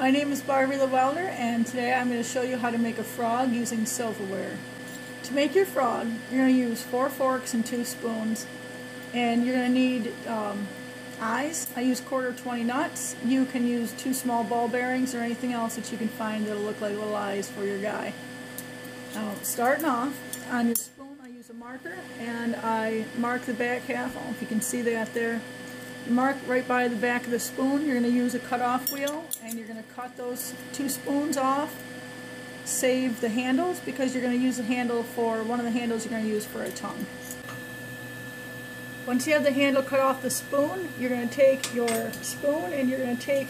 My name is Barbie the Welder and today I'm going to show you how to make a frog using silverware. To make your frog, you're going to use four forks and two spoons and you're going to need um, eyes. I use quarter 20 nuts. You can use two small ball bearings or anything else that you can find that'll look like little eyes for your guy. Now starting off, on your spoon I use a marker and I mark the back half. I don't know if you can see that there mark right by the back of the spoon. You're going to use a cut-off wheel and you're going to cut those two spoons off. Save the handles because you're going to use a handle for, one of the handles you're going to use for a tongue. Once you have the handle cut off the spoon, you're going to take your spoon and you're going to take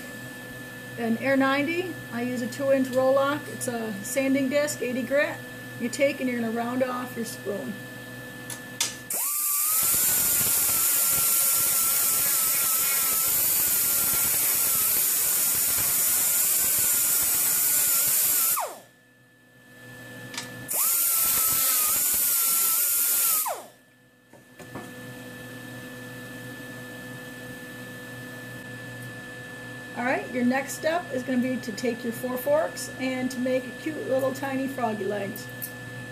an Air 90. I use a 2 inch Roloc. It's a sanding disc, 80 grit. You take and you're going to round off your spoon. Alright, your next step is going to be to take your four forks and to make cute little tiny froggy legs.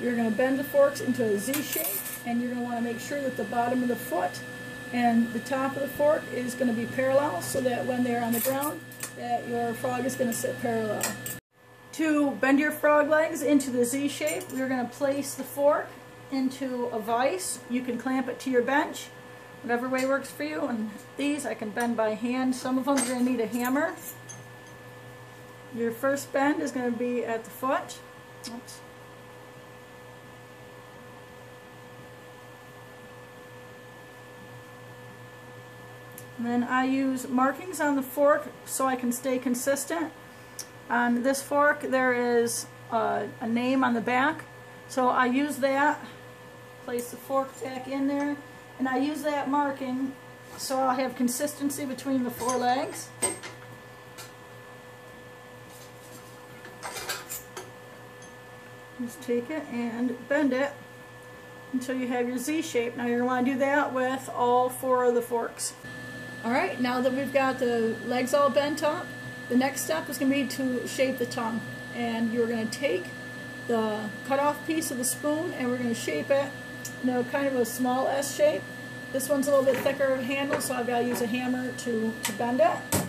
You're going to bend the forks into a Z shape and you're going to want to make sure that the bottom of the foot and the top of the fork is going to be parallel so that when they're on the ground that your frog is going to sit parallel. To bend your frog legs into the Z shape, we're going to place the fork into a vise. You can clamp it to your bench whatever way works for you. And these I can bend by hand. Some of them are going to need a hammer. Your first bend is going to be at the foot. Oops. And then I use markings on the fork so I can stay consistent. On this fork there is a, a name on the back. So I use that, place the fork back in there, and I use that marking so I'll have consistency between the four legs. Just take it and bend it until you have your Z shape. Now you're going to want to do that with all four of the forks. Alright, now that we've got the legs all bent up, the next step is going to be to shape the tongue. And you're going to take the cut off piece of the spoon and we're going to shape it you know, kind of a small S shape. This one's a little bit thicker of handle, so I've got to use a hammer to, to bend it.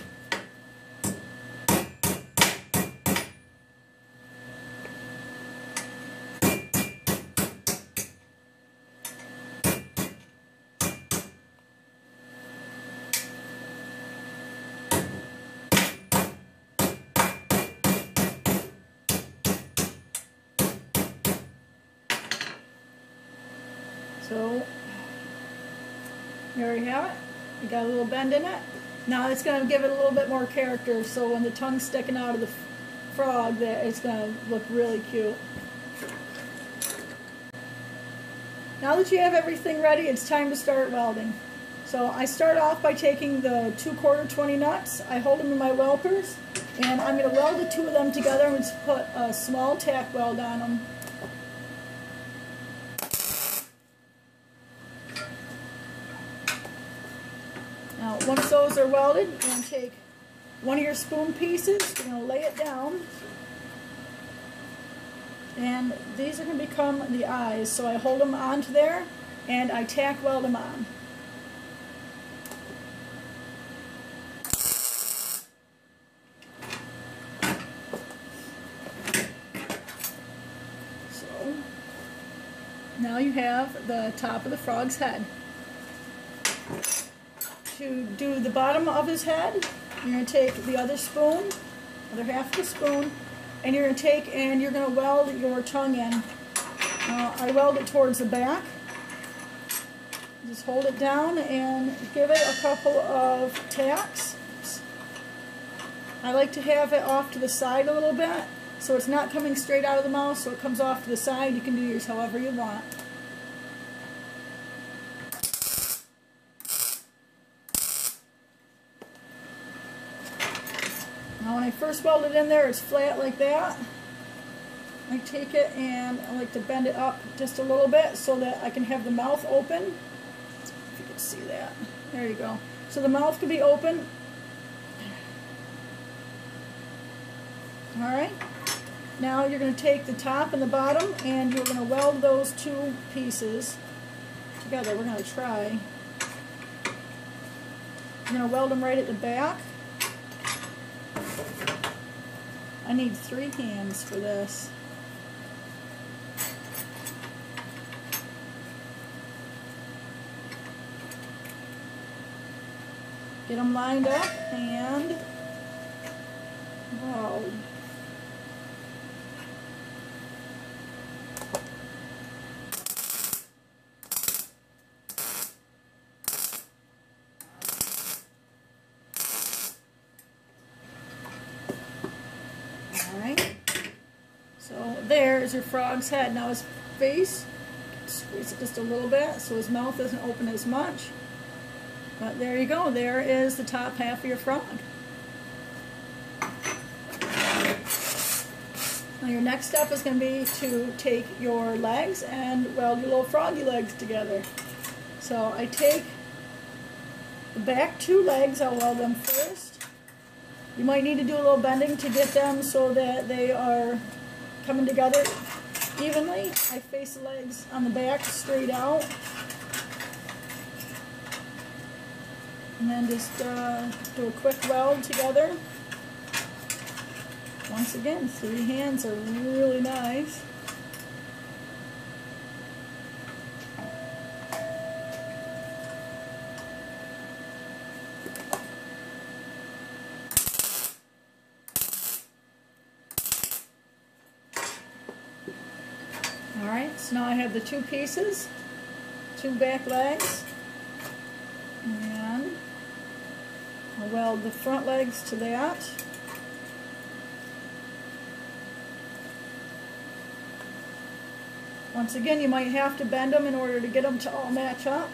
So there we have it. We got a little bend in it. Now it's going to give it a little bit more character so when the tongue's sticking out of the frog that it's going to look really cute. Now that you have everything ready, it's time to start welding. So I start off by taking the two quarter 20 nuts, I hold them in my welpers, and I'm going to weld the two of them together. To put a small tack weld on them Now, once those are welded, you're going to take one of your spoon pieces, you're going to lay it down, and these are going to become the eyes. So I hold them onto there, and I tack weld them on. So, now you have the top of the frog's head to do the bottom of his head, you're going to take the other spoon, other half of the spoon, and you're going to take and you're going to weld your tongue in. Uh, I weld it towards the back. Just hold it down and give it a couple of tacks. I like to have it off to the side a little bit so it's not coming straight out of the mouth so it comes off to the side. You can do yours however you want. I first weld it in there, it's flat like that. I take it and I like to bend it up just a little bit so that I can have the mouth open. If you can see that. There you go. So the mouth can be open. Alright, now you're going to take the top and the bottom and you're going to weld those two pieces together. We're going to try. I'm going to weld them right at the back. I need three hands for this. Get them lined up and weld. Alright. So there is your frog's head. Now his face, squeeze it just a little bit so his mouth doesn't open as much. But there you go. There is the top half of your frog. Now your next step is going to be to take your legs and weld your little froggy legs together. So I take the back two legs, I'll weld them first. You might need to do a little bending to get them so that they are coming together evenly. I face the legs on the back straight out. And then just uh, do a quick weld together. Once again, three hands are really nice. Alright, now I have the two pieces, two back legs, and I'll weld the front legs to that. Once again, you might have to bend them in order to get them to all match up.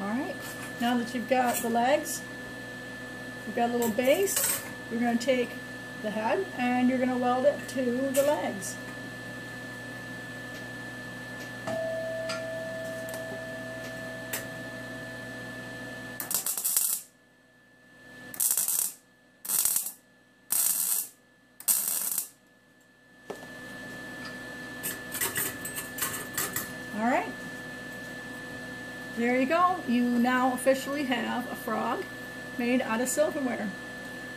Alright, now that you've got the legs, you've got a little base, you're going to take the head and you're going to weld it to the legs. Alright, there you go. You now officially have a frog made out of silverware.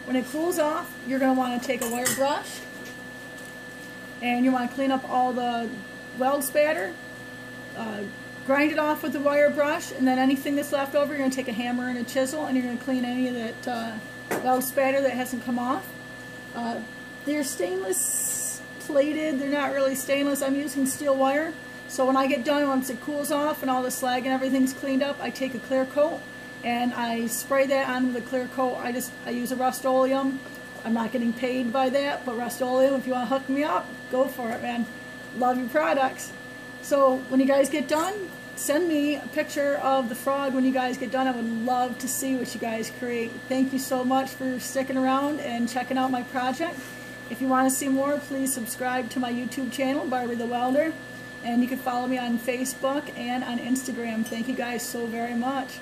When it cools off, you're going to want to take a wire brush and you want to clean up all the weld spatter. Uh, grind it off with the wire brush and then anything that's left over, you're going to take a hammer and a chisel and you're going to clean any of that uh, weld spatter that hasn't come off. Uh, they're stainless plated. They're not really stainless. I'm using steel wire. So when I get done, once it cools off and all the slag and everything's cleaned up, I take a clear coat and I spray that on the clear coat. I just I use a Rust-Oleum. I'm not getting paid by that, but Rust-Oleum, if you want to hook me up, go for it, man. Love your products. So when you guys get done, send me a picture of the frog when you guys get done. I would love to see what you guys create. Thank you so much for sticking around and checking out my project. If you want to see more, please subscribe to my YouTube channel, Barbie the Welder. And you can follow me on Facebook and on Instagram. Thank you guys so very much.